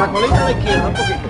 la colita a la izquierda un poquito.